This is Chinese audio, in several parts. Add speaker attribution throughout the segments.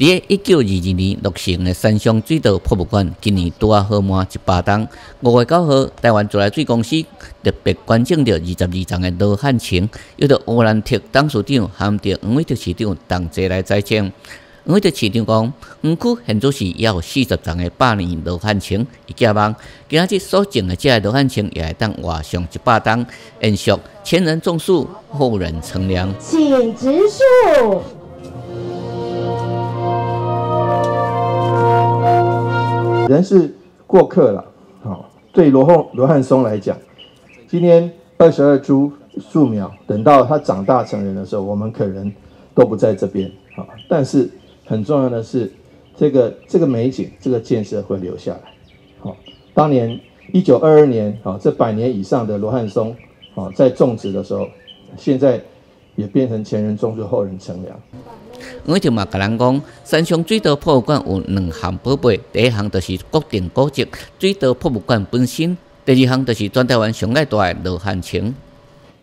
Speaker 1: 伫一九二二年落成的三湘水稻博物馆，今年拄啊好满一百档。五月九号，台湾自来水公司特别捐赠着二十二张的罗汉青，由着乌兰特董事长含着黄伟德市长同齐来栽种。黄伟德市长讲，园区现做是也有四十张的百年罗汉青，伊期望今仔日所种的这罗汉青也会当画上一百档，延续前人种树，后人乘凉。
Speaker 2: 请植树。
Speaker 3: 人是过客了，好，对罗汉罗汉松来讲，今天二十二株树苗，等到它长大成人的时候，我们可能都不在这边，好，但是很重要的是，这个这个美景，这个建设会留下来，好，当年一九二二年，好，这百年以上的罗汉松，好，在种植的时候，现在也变成前人种树，后人乘凉。
Speaker 1: 我就嘛甲人讲，三湘水稻博物馆有两项宝贝，第一项就是国定古迹水稻博物馆本身，第二项就是全台湾上爱大的罗汉青。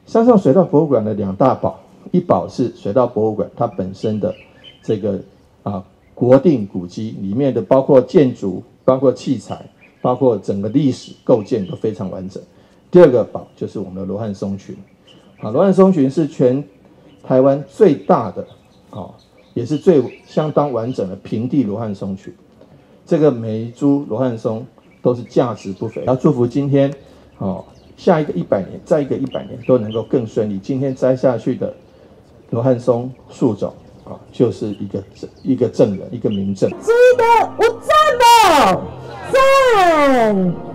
Speaker 3: 三湘水稻博物馆的两大宝，一宝是水稻博物馆它本身的这个啊国定古迹里面的，包括建筑、包括器材、包括整个历史构建都非常完整。第二个宝就是我们的罗汉松群，啊，罗汉松群是全台湾最大的，啊。也是最相当完整的平地罗汉松群，这个每一株罗汉松都是价值不菲。要祝福今天，哦，下一个一百年，再一个一百年都能够更顺利。今天摘下去的罗汉松树种啊，就是一个一个证人，一个名证。
Speaker 2: 值得我赞的赞。